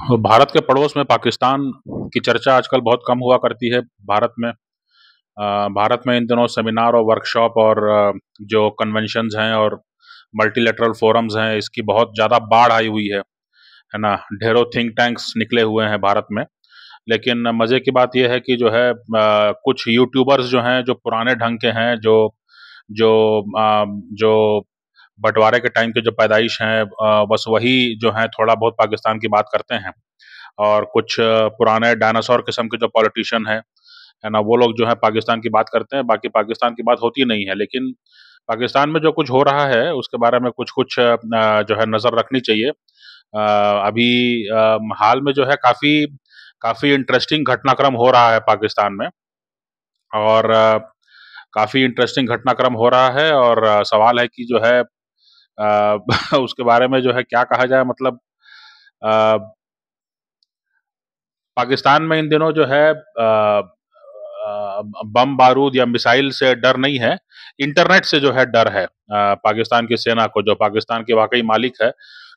भारत के पड़ोस में पाकिस्तान की चर्चा आजकल बहुत कम हुआ करती है। भारत में भारत में इन दिनों सेमिनार और वर्कशॉप और जो कन्वेंशंस हैं और मल्टीलेटरल फोरम्स हैं, इसकी बहुत ज़्यादा बाढ़ आई हुई है है ना? ढेरों थिंक टैंक्स निकले हुए हैं भारत में। लेकिन मज़े की बात यह है कि जो है कुछ यूट्यूबर्स जो हैं, जो पुराने ढंग के हैं, जो जो जो बंटवारे के टाइम के जो पैदाइश हैं बस वही जो है थोड़ा बहुत पाकिस्तान की बात करते हैं। और कुछ पुराने डायनासोर किस्म के जो पॉलिटिशियन हैं, है ना, वो लोग जो है पाकिस्तान की बात करते हैं। बाकी पाकिस्तान की बात होती नहीं है, लेकिन पाकिस्तान में जो कुछ हो रहा है, उसके बारे में कुछ कुछ जो है नज़र रखनी चाहिए। अभी हाल में जो है काफ़ी काफ़ी इंटरेस्टिंग घटनाक्रम हो रहा है पाकिस्तान में। और काफ़ी इंटरेस्टिंग घटनाक्रम हो रहा है और सवाल है कि जो है उसके बारे में जो है क्या कहा जाए मतलब आ, पाकिस्तान में इन दिनों जो है आ, बम बारूद या मिसाइल से डर नहीं है इंटरनेट से जो है डर है पाकिस्तान की सेना को जो पाकिस्तान के वाकई मालिक है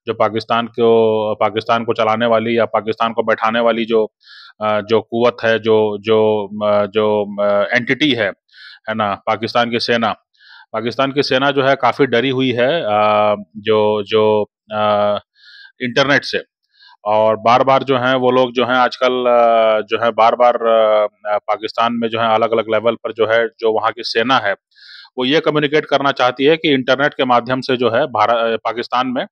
जो पाकिस्तान को पाकिस्तान को चलाने वाली या पाकिस्तान को बैठाने वाली जो जो कुवत है जो जो जो एंटिटी है है ना पाकिस्तान की सेना पाकिस्तान की सेना जो है काफ़ी डरी हुई है जो जो इंटरनेट से। और बार बार जो है, वो लोग जो है आजकल जो है बार बार पाकिस्तान में जो है अलग अलग लेवल पर जो है, जो वहाँ की सेना है, वो ये कम्युनिकेट करना चाहती है कि इंटरनेट के माध्यम से जो है, भारत पाकिस्तान में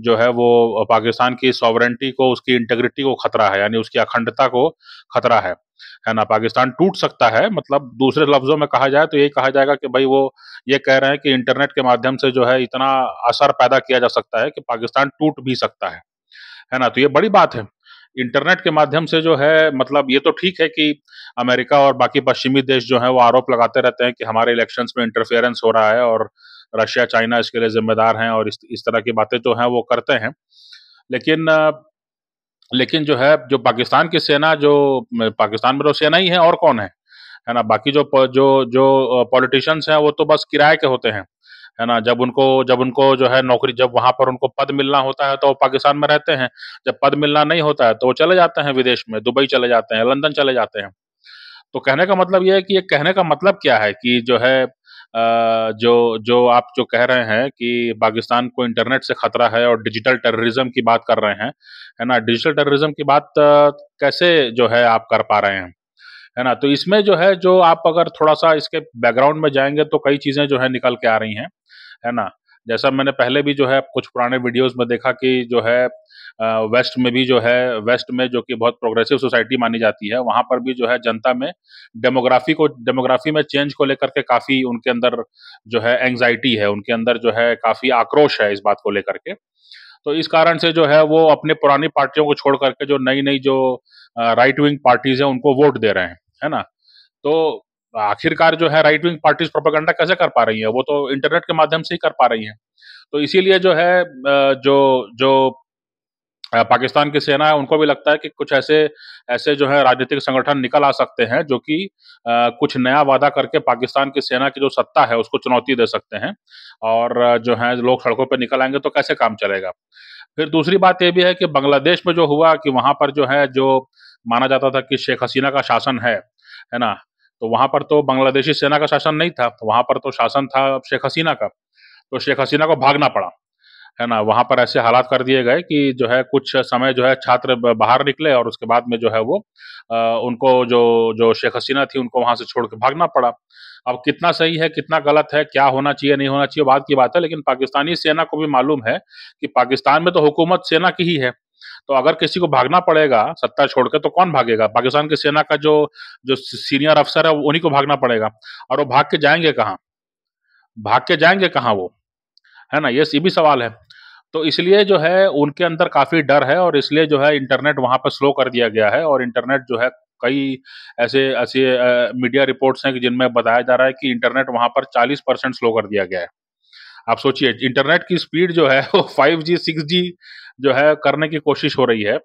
जो है, वो, पाकिस्तान की सॉवरेंटी को, उसकी इंटेग्रिटी को खतरा है, यानी उसकी अखंडता को खतरा है। है ना? पाकिस्तान टूट सकता है मतलब दूसरे लफ्जों में कहा जाए तो यही कहा जाएगा कि भाई वो ये कह रहे हैं कि इंटरनेट के माध्यम से जो है इतना असर पैदा किया जा सकता है कि पाकिस्तान टूट भी सकता है है ना? तो ये बड़ी बात है। इंटरनेट के माध्यम से जो है मतलब ये तो ठीक है कि अमेरिका और बाकी पश्चिमी देश जो है वो आरोप लगाते रहते हैं कि हमारे इलेक्शंस में इंटरफेरेंस हो रहा है और रशिया चाइना इसके लिए जिम्मेदार हैं और इस इस तरह की बातें जो हैं वो करते हैं। लेकिन लेकिन जो है, जो पाकिस्तान की सेना, जो पाकिस्तान में तो सेना ही है, और कौन है? है ना, बाकी जो जो जो पॉलिटिशियंस हैं, वो तो बस किराए के होते हैं। है ना, जब उनको जब उनको जो है नौकरी, जब वहाँ पर उनको पद मिलना होता है तो वो पाकिस्तान में रहते हैं। जब पद मिलना नहीं होता है तो वो चले जाते हैं विदेश में, दुबई चले जाते हैं, लंदन चले जाते हैं। तो कहने का मतलब ये है कि ये कहने का मतलब क्या है कि जो है जो जो आप जो कह रहे हैं कि पाकिस्तान को इंटरनेट से खतरा है और डिजिटल टेररिज्म की बात कर रहे हैं, है ना? डिजिटल टेररिज्म की बात कैसे जो है आप कर पा रहे हैं? है ना? तो इसमें जो है, जो आप अगर थोड़ा सा इसके बैकग्राउंड में जाएँगे तो कई चीज़ें जो है निकल के आ रही हैं, है ना? जैसा मैंने पहले भी जो है कुछ पुराने वीडियोस में देखा कि जो है वेस्ट में भी जो है, वेस्ट में जो कि बहुत प्रोग्रेसिव सोसाइटी मानी जाती है, वहाँ पर भी जो है जनता में डेमोग्राफी को डेमोग्राफी में चेंज को लेकर के काफ़ी उनके अंदर जो है एंग्जाइटी है, उनके अंदर जो है काफ़ी आक्रोश है इस बात को लेकर के। तो इस कारण से जो है वो अपने पुरानी पार्टियों को छोड़ करके जो नई नई जो राइट विंग पार्टीज़ है, उनको वोट दे रहे हैं, है ना? तो आखिरकार जो है राइट विंग पार्टीज़ प्रोपागंडा कैसे कर पा रही है? वो तो इंटरनेट के माध्यम से ही कर पा रही हैं। तो इसीलिए जो है जो जो पाकिस्तान की सेना है उनको भी लगता है कि कुछ ऐसे ऐसे जो है राजनीतिक संगठन निकल आ सकते हैं, जो कि कुछ नया वादा करके पाकिस्तान की सेना की जो सत्ता है, उसको चुनौती दे सकते हैं और, जो है लोग सड़कों पर निकल आएँगे तो कैसे काम चलेगा। फिर दूसरी बात यह भी है कि बांग्लादेश में जो हुआ कि वहाँ पर जो है, जो माना जाता था कि शेख हसीना का शासन है है ना तो वहाँ पर तो बांग्लादेशी सेना का शासन नहीं था, वहाँ पर तो शासन था शेख हसीना का तो शेख हसीना को भागना पड़ा। है ना वहाँ पर ऐसे हालात कर दिए गए कि जो है कुछ समय जो है छात्र बाहर निकले और उसके बाद में जो है वो आ, उनको जो जो शेख हसीना थी उनको वहाँ से छोड़ के भागना पड़ा। अब कितना सही है कितना गलत है क्या होना चाहिए नहीं होना चाहिए बात की बात है लेकिन पाकिस्तानी सेना को भी मालूम है कि पाकिस्तान में तो हुकूमत सेना की ही है। तो अगर किसी को भागना पड़ेगा सत्ता छोड़ के तो कौन भागेगा? पाकिस्तान की सेना का जो जो सीनियर अफसर है उन्हीं को भागना पड़ेगा। और वो भाग के जाएँगे कहाँ? भाग के जाएँगे कहाँ वो? है ना? ये भी सवाल है। तो इसलिए जो है, उनके अंदर काफ़ी डर है और इसलिए जो है, इंटरनेट वहाँ पर स्लो कर दिया गया है और इंटरनेट जो है, कई ऐसे ऐसे मीडिया रिपोर्ट्स हैं कि जिनमें बताया जा रहा है कि इंटरनेट वहाँ पर 40 परसेंट स्लो कर दिया गया है। आप सोचिए, इंटरनेट की स्पीड जो है, वो फाइव जी सिक्स जी जो है, करने की कोशिश हो रही है।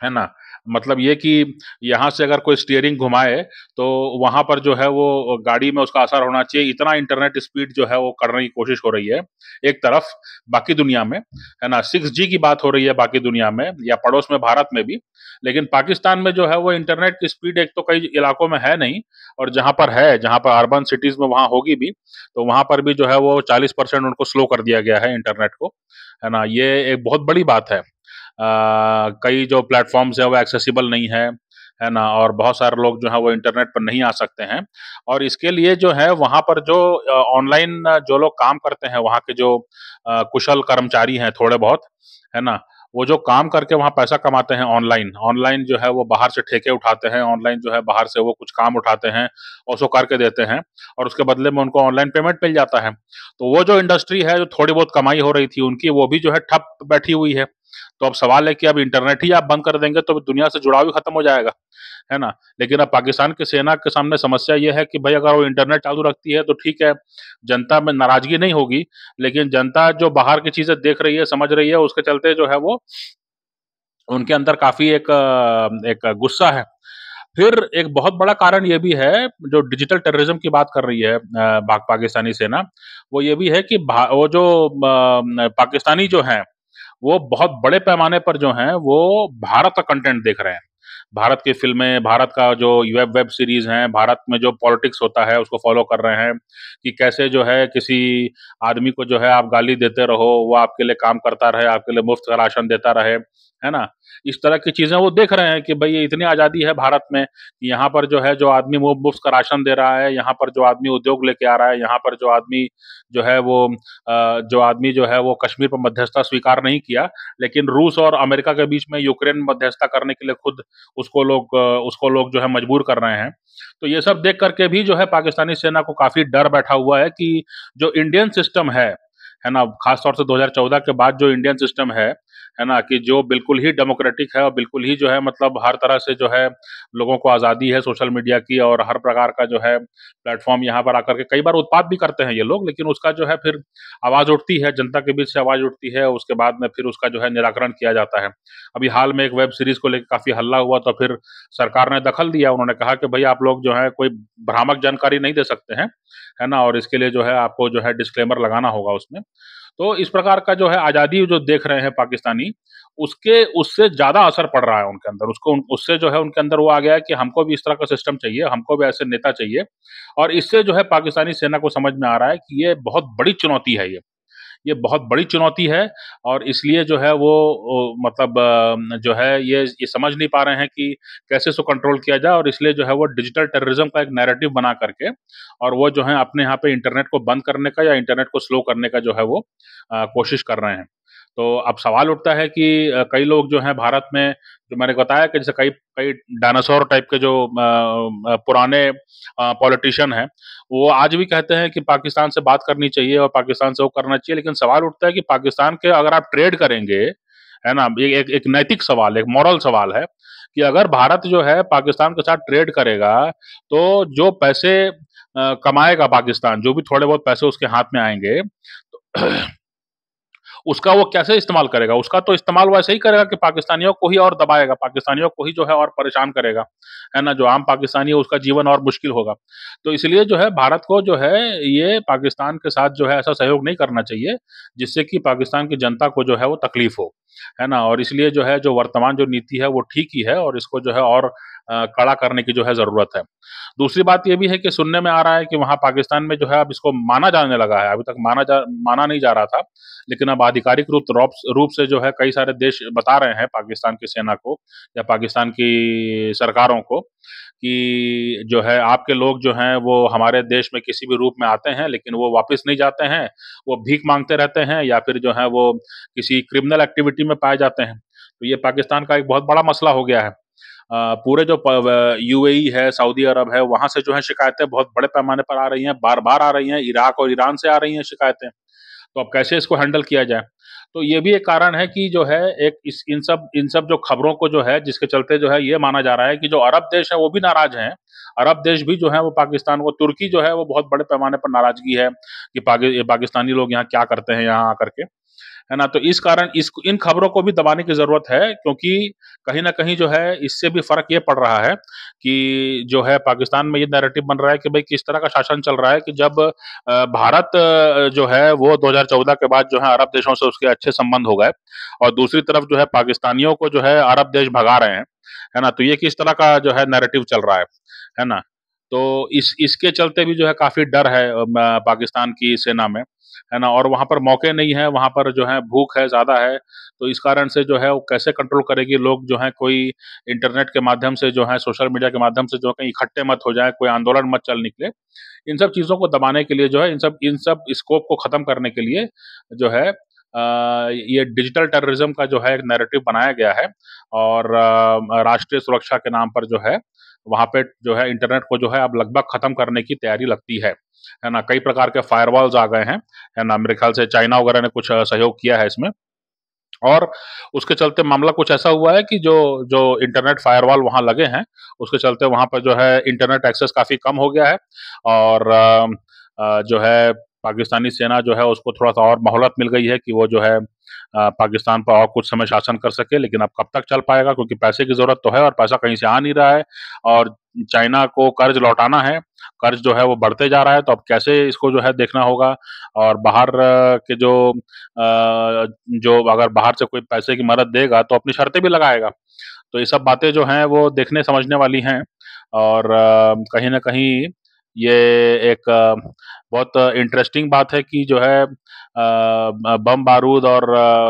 है ना? मतलब ये कि यहाँ से अगर कोई स्टीयरिंग घुमाए तो वहाँ पर जो है वो गाड़ी में उसका असर होना चाहिए। इतना इंटरनेट स्पीड जो है वो करने की कोशिश हो रही है, एक तरफ़ बाकी दुनिया में, है ना? सिक्स जी की बात हो रही है बाकी दुनिया में, या पड़ोस में भारत में भी, लेकिन पाकिस्तान में जो है वो इंटरनेट की स्पीड एक तो कई इलाकों में है नहीं, और जहाँ पर है, जहाँ पर अर्बन सिटीज़ में वहाँ होगी भी तो वहाँ पर भी जो है वो चालीस परसेंट उनको स्लो कर दिया गया है इंटरनेट को, है ना? ये एक बहुत बड़ी बात है। कई जो प्लेटफॉर्म्स है, वो एक्सेसिबल नहीं है है ना? और बहुत सारे लोग जो है, वो इंटरनेट पर नहीं आ सकते हैं। और इसके लिए जो है, वहाँ पर जो ऑनलाइन जो लोग काम करते हैं, वहाँ के जो कुशल कर्मचारी हैं थोड़े बहुत, है ना? वो जो काम करके वहाँ पैसा कमाते हैं ऑनलाइन ऑनलाइन जो है, वो बाहर से ठेके उठाते हैं ऑनलाइन जो है, बाहर से वो कुछ काम उठाते हैं और उसको करके देते हैं, और उसके बदले में उनको ऑनलाइन पेमेंट मिल जाता है। तो वो जो इंडस्ट्री है, जो थोड़ी बहुत कमाई हो रही थी, उनकी वो भी जो है, ठप बैठी हुई है। तो अब सवाल है कि अब इंटरनेट ही आप बंद कर देंगे तो दुनिया से जुड़ाव ही खत्म हो जाएगा, है ना? लेकिन अब पाकिस्तान की सेना के सामने समस्या यह है कि भाई अगर वो इंटरनेट चालू रखती है तो ठीक है, जनता में नाराज़गी नहीं होगी, लेकिन जनता जो बाहर की चीज़ें देख रही है, समझ रही है, उसके चलते जो है वो उनके अंदर काफ़ी एक एक गुस्सा है। फिर एक बहुत बड़ा कारण ये भी है, जो डिजिटल टेररिज्म की बात कर रही है पाकिस्तानी सेना, वो ये भी है कि वो जो पाकिस्तानी जो हैं वो बहुत बड़े पैमाने पर जो हैं, वो भारत का कंटेंट देख रहे हैं। भारत की फ़िल्में भारत का जो वेब वेब सीरीज़ हैं, भारत में जो पॉलिटिक्स होता है, उसको फॉलो कर रहे हैं कि कैसे जो है किसी आदमी को जो है आप गाली देते रहो, वो आपके लिए काम करता रहे, आपके लिए मुफ़्त का राशन देता रहे, है ना? इस तरह की चीज़ें वो देख रहे हैं कि भाई ये इतनी आज़ादी है भारत में यहाँ पर जो है, जो आदमी वो मुफ़्त का राशन दे रहा है, यहाँ पर जो आदमी उद्योग लेके आ रहा है, यहाँ पर जो आदमी जो है वो जो आदमी जो है वो कश्मीर पर मध्यस्थता स्वीकार नहीं किया, लेकिन रूस और अमेरिका के बीच में यूक्रेन मध्यस्थता करने के लिए खुद उसको लोग उसको लोग जो है मजबूर कर रहे हैं। तो ये सब देख करके भी जो है पाकिस्तानी सेना को काफ़ी डर बैठा हुआ है कि जो इंडियन सिस्टम है है ना, खासतौर से 2014 के बाद जो इंडियन सिस्टम है है ना, कि जो बिल्कुल ही डेमोक्रेटिक है और बिल्कुल ही जो है मतलब हर तरह से जो है, लोगों को आज़ादी है सोशल मीडिया की और हर प्रकार का जो है प्लेटफॉर्म यहाँ पर आकर के कई बार उत्पाद भी करते हैं ये लोग, लेकिन उसका जो है फिर आवाज़ उठती है, जनता के बीच से आवाज़ उठती है, उसके बाद में फिर उसका जो है निराकरण किया जाता है। अभी हाल में एक वेब सीरीज़ को लेकर काफ़ी हल्ला हुआ तो फिर सरकार ने दखल दिया, उन्होंने कहा कि भाई आप लोग जो है, कोई भ्रामक जानकारी नहीं दे सकते हैं, है ना, और इसके लिए जो है आपको जो है डिस्क्लेमर लगाना होगा उसमें। तो इस प्रकार का जो है आज़ादी जो देख रहे हैं पाकिस्तानी, उसके, उससे ज़्यादा असर पड़ रहा है उनके अंदर। उसको उससे जो है उनके अंदर वो आ गया है कि हमको भी इस तरह का सिस्टम चाहिए, हमको भी ऐसे नेता चाहिए। और इससे जो है पाकिस्तानी सेना को समझ में आ रहा है कि ये बहुत बड़ी चुनौती है ये। ये बहुत बड़ी चुनौती है और इसलिए जो है वो मतलब जो है ये ये समझ नहीं पा रहे हैं कि कैसे इसको कंट्रोल किया जाए और इसलिए जो है वो डिजिटल टेररिज्म का एक नैरेटिव बना करके और वो जो है अपने यहाँ पे इंटरनेट को बंद करने का या इंटरनेट को स्लो करने का जो है वो कोशिश कर रहे हैं। तो अब सवाल उठता है कि कई लोग जो हैं भारत में, जो मैंने बताया कि जैसे कई कई डायनासोर टाइप के जो पुराने पॉलिटिशियन हैं, वो आज भी कहते हैं कि पाकिस्तान से बात करनी चाहिए और पाकिस्तान से वो करना चाहिए, लेकिन सवाल उठता है कि पाकिस्तान के अगर आप ट्रेड करेंगे, है ना, ये एक एक नैतिक सवाल, एक मॉरल सवाल है, कि अगर भारत जो है पाकिस्तान के साथ ट्रेड करेगा तो जो पैसे कमाएगा पाकिस्तान, जो भी थोड़े बहुत पैसे उसके हाथ में आएँगे तो उसका वो कैसे इस्तेमाल करेगा? उसका तो इस्तेमाल वैसे ही करेगा कि पाकिस्तानियों को ही और दबाएगा, पाकिस्तानियों को ही जो है और परेशान करेगा, है ना? जो आम पाकिस्तानी है, उसका जीवन और मुश्किल होगा। तो इसलिए जो है, भारत को जो है, ये पाकिस्तान के साथ जो है ऐसा सहयोग नहीं करना चाहिए, जिससे कि पाकिस्तान की जनता को जो है वो तकलीफ़ हो। है ना? और इसलिए जो है, जो वर्तमान जो नीति है, वो ठीक ही है और इसको जो है और कड़ा करने की जो है ज़रूरत है। दूसरी बात ये भी है कि सुनने में आ रहा है कि वहाँ पाकिस्तान में जो है, अब इसको माना जाने लगा है। अभी तक माना जा, माना नहीं जा रहा था, लेकिन अब आधिकारिक रूप रूप से जो है कई सारे देश बता रहे हैं पाकिस्तान की सेना को या पाकिस्तान की सरकारों को। कि जो है, आपके लोग जो हैं, वो हमारे देश में किसी भी रूप में आते हैं, लेकिन वो वापस नहीं जाते हैं, वो भीख मांगते रहते हैं या फिर जो है, वो किसी क्रिमिनल एक्टिविटी में पाए जाते हैं। तो ये पाकिस्तान का एक बहुत बड़ा मसला हो गया है। पूरे जो यूएई है सऊदी अरब है, वहाँ से जो है शिकायतें बहुत बड़े पैमाने पर आ रही हैं बार बार आ रही हैं, इराक और ईरान से आ रही हैं शिकायतें। तो अब कैसे इसको हैंडल किया जाए? तो ये भी एक कारण है कि जो है, एक इस, इन सब इन सब जो खबरों को जो है, जिसके चलते जो है ये माना जा रहा है कि जो अरब देश है वो भी नाराज़ हैं। अरब देश भी जो है वो पाकिस्तान को, तुर्की जो है वो बहुत बड़े पैमाने पर नाराज़गी है कि पाकिस्तानी लोग यहाँ क्या करते हैं, यहाँ आकर के। है ना? तो इस कारण इस, इन खबरों को भी दबाने की ज़रूरत है, क्योंकि कहीं ना कहीं जो है, इससे भी फ़र्क ये पड़ रहा है कि जो है, पाकिस्तान में ये नैरेटिव बन रहा है कि भाई किस तरह का शासन चल रहा है कि जब भारत जो है, वो 2014 के बाद जो है, अरब देशों से उसके अच्छे संबंध हो गए और दूसरी तरफ़ जो है, पाकिस्तानियों को जो है, अरब देश भगा रहे हैं, है ना? तो ये किस तरह का जो है नैरेटिव चल रहा है है ना? तो इस, इसके चलते भी जो है, काफ़ी डर है पाकिस्तान की सेना में। है ना? और वहाँ पर मौके नहीं है, वहाँ पर जो है भूख है, ज़्यादा है तो इस कारण से जो है वो कैसे कंट्रोल करेगी लोग जो है कोई इंटरनेट के माध्यम से जो है सोशल मीडिया के माध्यम से जो कहीं इकट्ठे मत हो जाए, कोई आंदोलन मत चल निकले। इन सब चीज़ों को दबाने के लिए जो है, इन सब इन सब स्कोप को ख़त्म करने के लिए जो है ये डिजिटल टेररिज्म का जो है एक नैरेटिव बनाया गया है और राष्ट्रीय सुरक्षा के नाम पर जो है, वहाँ पे जो है इंटरनेट को जो है अब लगभग खत्म करने की तैयारी लगती है। है ना? कई प्रकार के फायरवॉल्स आ गए हैं। है ना? मेरे ख्याल से चाइना वगैरह ने कुछ सहयोग किया है इसमें। और उसके चलते मामला कुछ ऐसा हुआ है कि जो जो इंटरनेट फायरवॉल वहाँ लगे हैं, उसके चलते वहाँ पर जो है इंटरनेट एक्सेस काफ़ी कम हो गया है। और जो है पाकिस्तानी सेना जो है उसको थोड़ा सा और मोहलत मिल गई है कि वो जो है पाकिस्तान पर और कुछ समय शासन कर सके, लेकिन अब कब तक चल पाएगा? क्योंकि पैसे की ज़रूरत तो है और पैसा कहीं से आ नहीं रहा है और चाइना को कर्ज लौटाना है, कर्ज जो है वो बढ़ते जा रहा है तो अब कैसे इसको जो है देखना होगा? और बाहर के जो जो अगर बाहर से कोई पैसे की मदद देगा तो अपनी शर्तें भी लगाएगा। तो ये सब बातें जो हैं वो देखने समझने वाली हैं और कहीं ना कहीं ये एक बहुत इंटरेस्टिंग बात है कि जो है बम बारूद और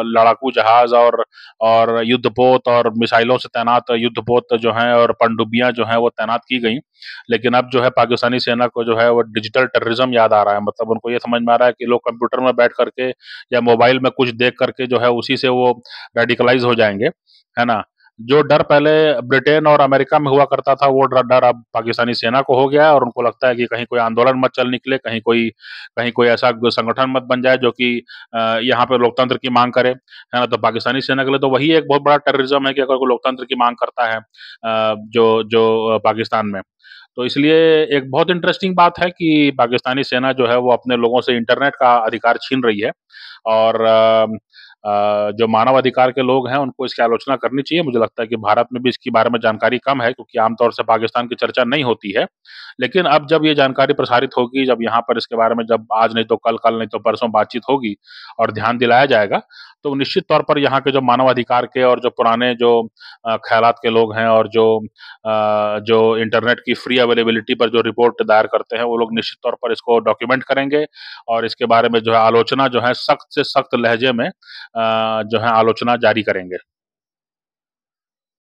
लड़ाकू जहाज़ और और युद्धपोत और मिसाइलों से तैनात युद्धपोत जो हैं और पनडुब्बियाँ जो हैं वो तैनात की गई। लेकिन अब जो है पाकिस्तानी सेना को जो है वो डिजिटल टेररिज्म याद आ रहा है। मतलब उनको ये समझ में आ रहा है कि लोग कंप्यूटर में बैठ करके या मोबाइल में कुछ देख करके जो है उसी से वो रेडिकलाइज हो जाएँगे, है ना? जो डर पहले ब्रिटेन और अमेरिका में हुआ करता था, वो डर डर अब पाकिस्तानी सेना को हो गया है और उनको लगता है कि कहीं कोई आंदोलन मत चल निकले, कहीं कोई कहीं कोई ऐसा संगठन मत बन जाए जो कि यहाँ पे लोकतंत्र की मांग करे, है ना? तो पाकिस्तानी सेना के लिए तो वही एक बहुत बड़ा टेररिज्म है कि अगर कोई लोकतंत्र की मांग करता है जो जो पाकिस्तान में। तो इसलिए एक बहुत इंटरेस्टिंग बात है कि पाकिस्तानी सेना जो है वो अपने लोगों से इंटरनेट का अधिकार छीन रही है और जो मानव अधिकार के लोग हैं, उनको इसकी आलोचना करनी चाहिए। मुझे लगता है कि भारत में भी इसके बारे में जानकारी कम है, क्योंकि आमतौर से पाकिस्तान की चर्चा नहीं होती है। लेकिन अब जब ये जानकारी प्रसारित होगी, जब यहाँ पर इसके बारे में जब आज नहीं तो कल कल नहीं तो परसों बातचीत होगी और ध्यान दिलाया जाएगा तो निश्चित तौर पर यहाँ के जो मानवाधिकार के और जो पुराने जो ख्याल के लोग हैं और जो जो इंटरनेट की फ्री अवेलेबिलिटी पर जो रिपोर्ट दायर करते हैं, वो लोग निश्चित तौर पर इसको डॉक्यूमेंट करेंगे और इसके बारे में जो है आलोचना जो है सख्त से सख्त लहजे में जो है आलोचना जारी करेंगे।